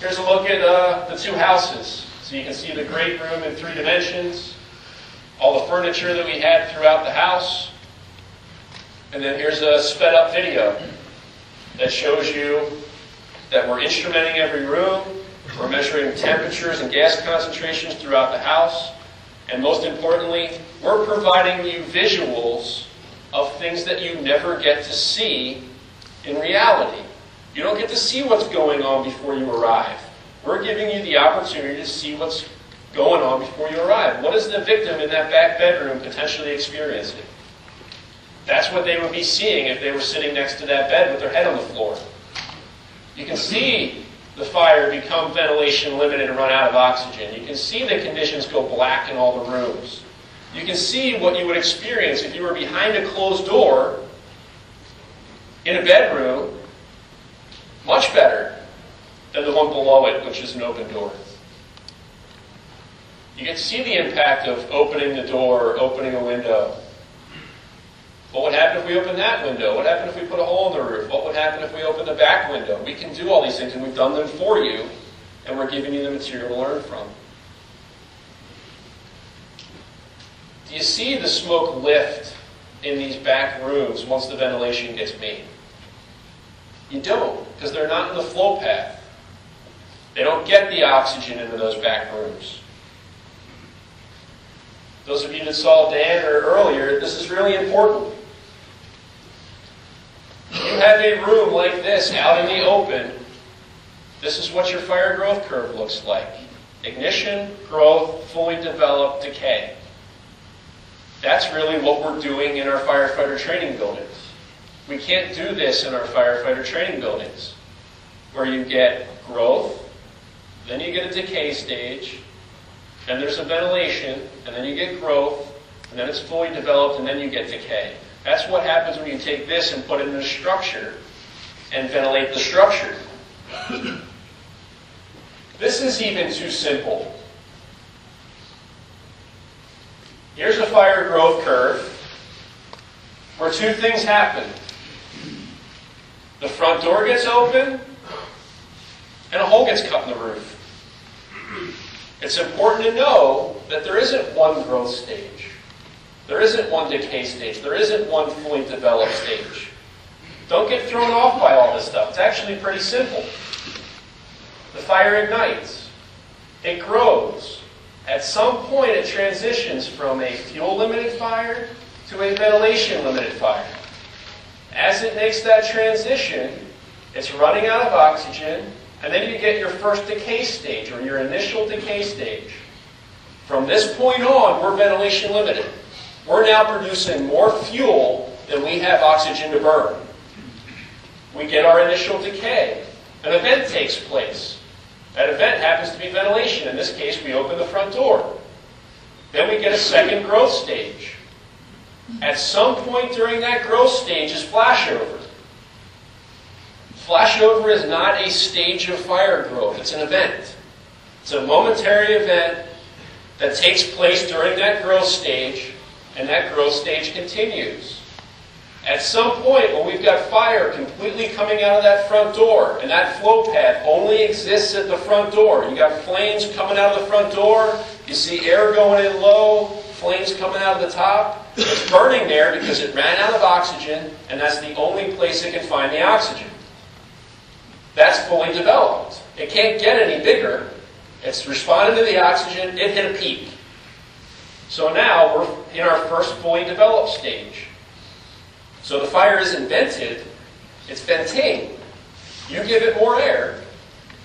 Here's a look at uh, the two houses. So you can see the great room in three dimensions, all the furniture that we had throughout the house. And then here's a sped up video that shows you that we're instrumenting every room, we're measuring temperatures and gas concentrations throughout the house, and most importantly, we're providing you visuals of things that you never get to see in reality. You don't get to see what's going on before you arrive. We're giving you the opportunity to see what's going on before you arrive. What is the victim in that back bedroom potentially experiencing? That's what they would be seeing if they were sitting next to that bed with their head on the floor. You can see the fire become ventilation limited and run out of oxygen. You can see the conditions go black in all the rooms. You can see what you would experience if you were behind a closed door in a bedroom, much better than the one below it, which is an open door. You can see the impact of opening the door, opening a window. What would happen if we open that window? What would happen if we put a hole in the roof? What would happen if we open the back window? We can do all these things, and we've done them for you, and we're giving you the material to learn from. Do you see the smoke lift in these back rooms once the ventilation gets made? You don't, because they're not in the flow path. They don't get the oxygen into those back rooms. Those of you that saw Dan earlier, this is really important. You have a room like this out in the open. This is what your fire growth curve looks like. Ignition, growth, fully developed, decay. That's really what we're doing in our firefighter training buildings. We can't do this in our firefighter training buildings, where you get growth, then you get a decay stage, then there's a ventilation, and then you get growth, and then it's fully developed, and then you get decay. That's what happens when you take this and put it in a structure and ventilate the structure. This is even too simple. Here's a fire growth curve where two things happen. The front door gets open and a hole gets cut in the roof. It's important to know that there isn't one growth stage. There isn't one decay stage. There isn't one fully developed stage. Don't get thrown off by all this stuff. It's actually pretty simple. The fire ignites. It grows. At some point, it transitions from a fuel-limited fire to a ventilation-limited fire. As it makes that transition, it's running out of oxygen, and then you get your first decay stage, or your initial decay stage. From this point on, we're ventilation limited. We're now producing more fuel than we have oxygen to burn. We get our initial decay. An event takes place. That event happens to be ventilation. In this case, we open the front door. Then we get a second growth stage. At some point during that growth stage is flashover. Flashover is not a stage of fire growth, it's an event. It's a momentary event that takes place during that growth stage, and that growth stage continues. At some point, when we've got fire completely coming out of that front door, and that flow path only exists at the front door, you got flames coming out of the front door, you see air going in low, flames coming out of the top. It's burning there because it ran out of oxygen, and that's the only place it can find the oxygen. That's fully developed. It can't get any bigger. It's responded to the oxygen, it hit a peak. So now we're in our first fully developed stage. So the fire is invented, it's venting. You give it more air.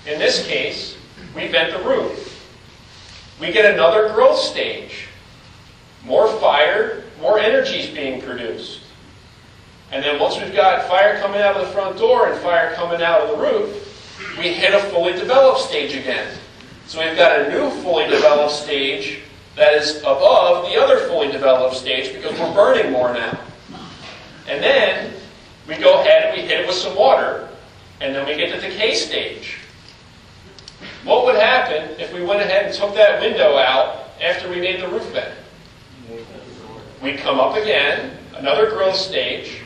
In this case, we vent the roof. We get another growth stage. More fire, more energy is being produced. And then once we've got fire coming out of the front door and fire coming out of the roof, we hit a fully developed stage again. So we've got a new fully developed stage that is above the other fully developed stage because we're burning more now. And then we go ahead and we hit it with some water, and then we get to the decay stage. What would happen if we went ahead and took that window out after we made the roof vent? We'd come up again, another growth stage,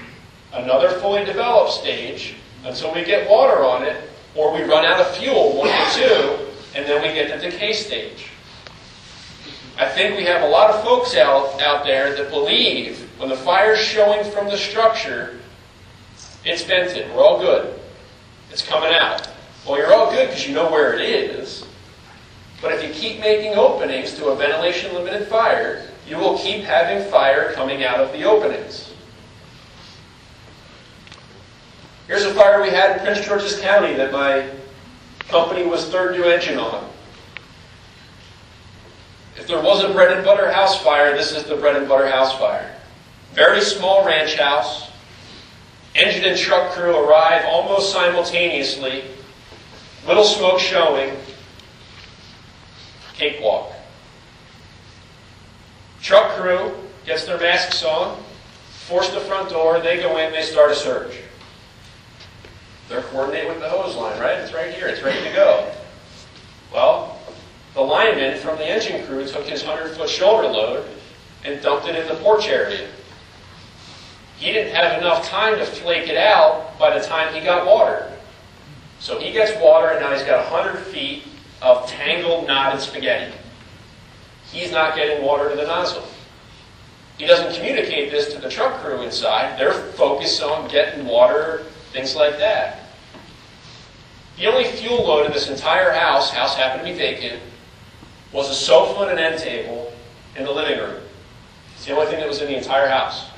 another fully developed stage, until we get water on it, or we run out of fuel, one the two, and then we get the decay stage. I think we have a lot of folks out, out there that believe when the fire's showing from the structure, it's vented. We're all good. It's coming out. Well, you're all good because you know where it is. But if you keep making openings to a ventilation limited fire, you will keep having fire coming out of the openings. Here's a fire we had in Prince George's County that my company was third due engine on. If there was a bread and butter house fire, this is the bread and butter house fire. Very small ranch house. Engine and truck crew arrive almost simultaneously. Little smoke showing. Cakewalk. Truck crew gets their masks on, force the front door, they go in, they start a search. They're coordinated with the hose line, right? It's right here, it's ready to go. Well, the lineman from the engine crew took his 100 foot shoulder load and dumped it in the porch area. He didn't have enough time to flake it out by the time he got water. So he gets water, and now he's got 100 feet of tangled, knotted spaghetti. He's not getting water to the nozzle. He doesn't communicate this to the truck crew inside. They're focused on getting water, things like that. The only fuel load in this entire house, house happened to be vacant, was a sofa and an end table in the living room. It's the only thing that was in the entire house.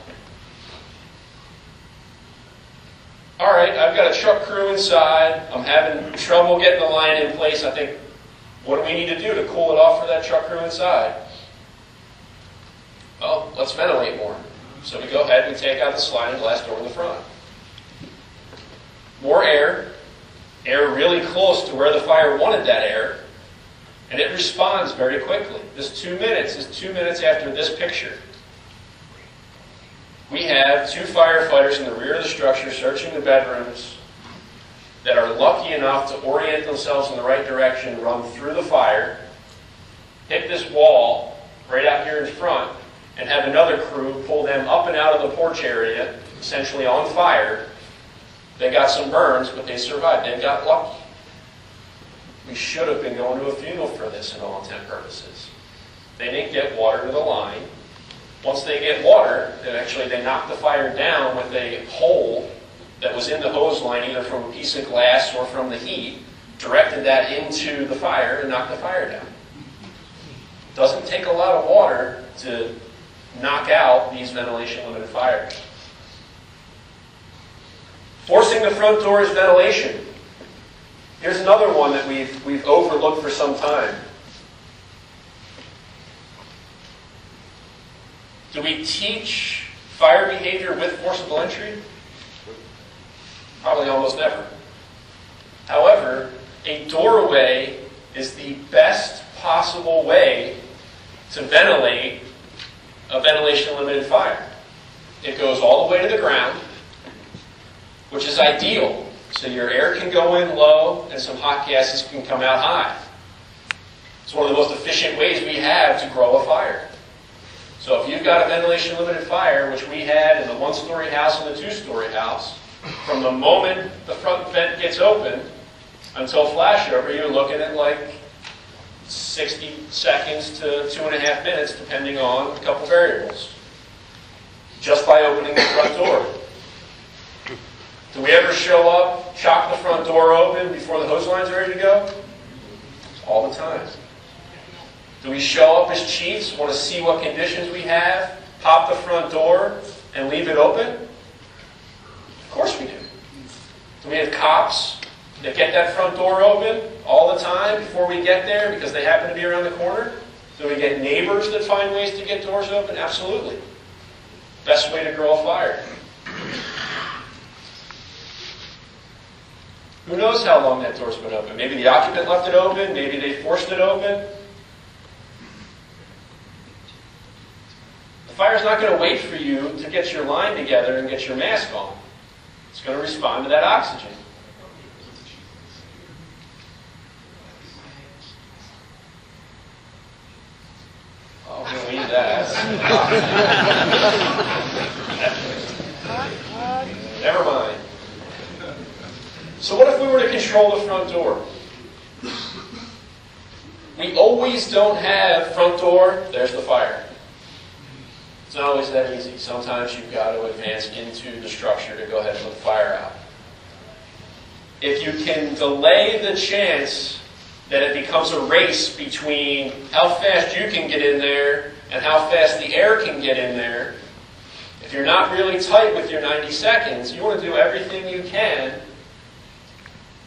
All right, I've got a truck crew inside. I'm having trouble getting the line in place. I think, what do we need to do to cool it off for that truck crew inside? Well, let's ventilate more. So we go ahead and take out the sliding glass door in the front. More air, air really close to where the fire wanted that air, and it responds very quickly. This two minutes is two minutes after this picture we have two firefighters in the rear of the structure searching the bedrooms that are lucky enough to orient themselves in the right direction, run through the fire, hit this wall right out here in front, and have another crew pull them up and out of the porch area, essentially on fire. They got some burns, but they survived. They got lucky. We should have been going to a funeral for this in all intent purposes. They didn't get water to the line. Once they get water, then actually they knock the fire down with a hole that was in the hose line, either from a piece of glass or from the heat, directed that into the fire and knocked the fire down. Doesn't take a lot of water to knock out these ventilation limited fires. Forcing the front door is ventilation. Here's another one that we've, we've overlooked for some time. Do we teach fire behavior with forcible entry? Probably almost never. However, a doorway is the best possible way to ventilate a ventilation limited fire. It goes all the way to the ground, which is ideal. So your air can go in low and some hot gases can come out high. It's one of the most efficient ways we have to grow a fire. So if you've got a ventilation limited fire, which we had in the one story house and the two story house, from the moment the front vent gets open until flashover, you're looking at like 60 seconds to two and a half minutes, depending on a couple variables, just by opening the front door. Do we ever show up, shock the front door open before the hose line's are ready to go? All the time. Do we show up as chiefs, want to see what conditions we have, pop the front door, and leave it open? Of course we do. Do we have cops that get that front door open all the time before we get there because they happen to be around the corner? Do we get neighbors that find ways to get doors open? Absolutely. Best way to grow a fire. Who knows how long that door's been open? Maybe the occupant left it open, maybe they forced it open. The fire's not going to wait for you to get your line together and get your mask on. It's going to respond to that oxygen. Oh, we'll leave that. Never mind. So what if we were to control the front door? we always don't have front door, there's the fire. It's not always that easy. Sometimes you've got to advance into the structure to go ahead and put fire out. If you can delay the chance that it becomes a race between how fast you can get in there and how fast the air can get in there, if you're not really tight with your 90 seconds, you want to do everything you can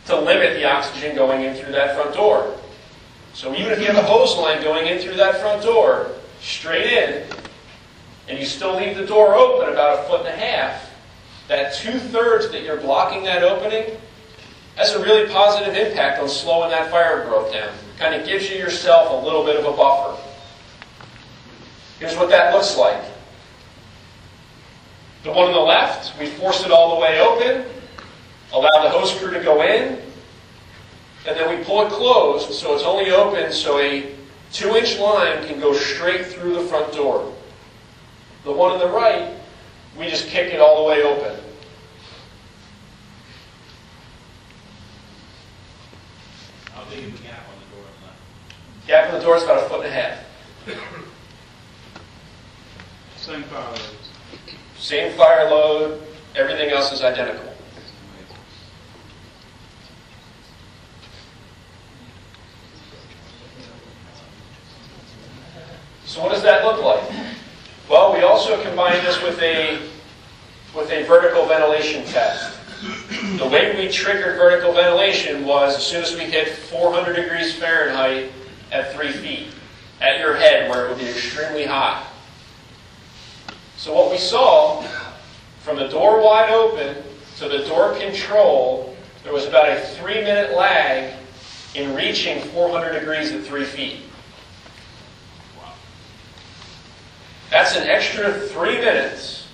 to limit the oxygen going in through that front door. So even if you have a hose line going in through that front door, straight in, and you still leave the door open about a foot and a half, that two-thirds that you're blocking that opening has a really positive impact on slowing that fire growth down. Kind of gives you yourself a little bit of a buffer. Here's what that looks like. The one on the left, we force it all the way open, allow the hose crew to go in, and then we pull it closed so it's only open so a two-inch line can go straight through the front door. The one on the right, we just kick it all the way open. How big is the gap on the door on the left? Gap in the door is about a foot and a half. Same fire loads. Same fire load, everything else is identical. So what does that look like? Also combine this with a, with a vertical ventilation test. The way we triggered vertical ventilation was as soon as we hit 400 degrees Fahrenheit at 3 feet, at your head where it would be extremely hot. So what we saw, from the door wide open to the door control, there was about a three minute lag in reaching 400 degrees at 3 feet. That's an extra three minutes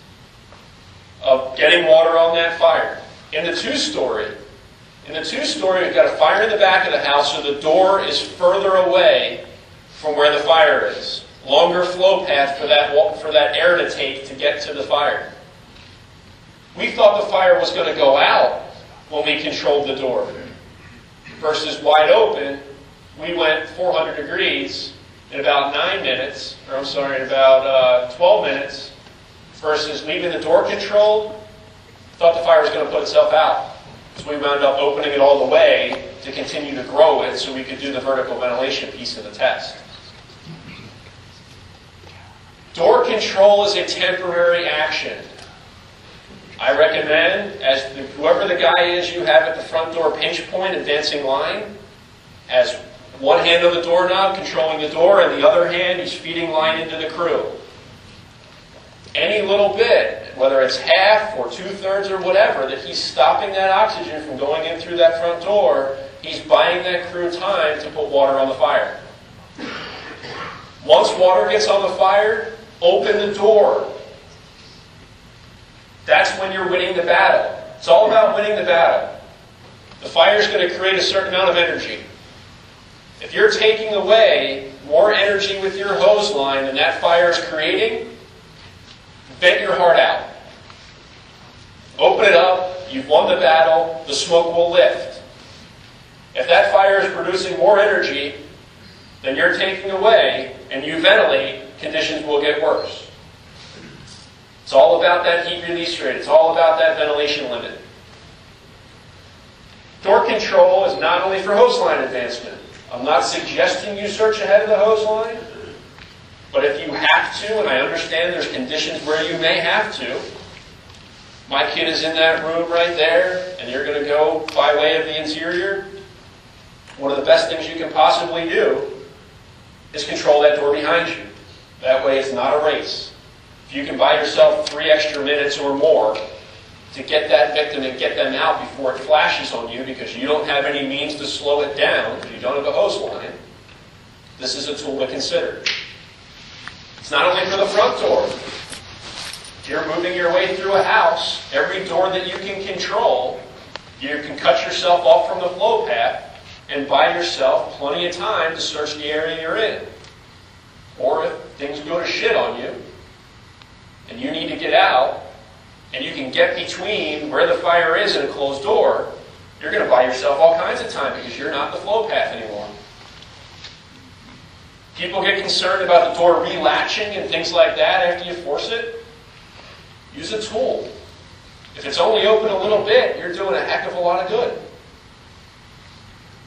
of getting water on that fire. In the two-story, in the two-story, we've got a fire in the back of the house, so the door is further away from where the fire is. Longer flow path for that for that air to take to get to the fire. We thought the fire was going to go out when we controlled the door. Versus wide open, we went 400 degrees in about nine minutes, or I'm sorry, in about uh, 12 minutes, versus leaving the door controlled, thought the fire was going to put itself out. So we wound up opening it all the way to continue to grow it so we could do the vertical ventilation piece of the test. Door control is a temporary action. I recommend, as whoever the guy is you have at the front door pinch point advancing line, has one hand on the doorknob controlling the door, and the other hand he's feeding line into the crew. Any little bit, whether it's half or two thirds or whatever, that he's stopping that oxygen from going in through that front door, he's buying that crew time to put water on the fire. Once water gets on the fire, open the door. That's when you're winning the battle. It's all about winning the battle. The fire is going to create a certain amount of energy. If you're taking away more energy with your hose line than that fire is creating, vent your heart out. Open it up, you've won the battle, the smoke will lift. If that fire is producing more energy than you're taking away and you ventilate, conditions will get worse. It's all about that heat release rate. It's all about that ventilation limit. Door control is not only for hose line advancement. I'm not suggesting you search ahead of the hose line, but if you have to, and I understand there's conditions where you may have to, my kid is in that room right there, and you're going to go by way of the interior. One of the best things you can possibly do is control that door behind you. That way it's not a race. If you can buy yourself three extra minutes or more to get that victim and get them out before it flashes on you because you don't have any means to slow it down, you don't have a hose line, this is a tool to consider. It's not only for the front door. If you're moving your way through a house, every door that you can control, you can cut yourself off from the flow path and buy yourself plenty of time to search the area you're in. Or if things go to shit on you and you need to get out, and you can get between where the fire is and a closed door, you're going to buy yourself all kinds of time because you're not the flow path anymore. People get concerned about the door relatching and things like that after you force it. Use a tool. If it's only open a little bit, you're doing a heck of a lot of good.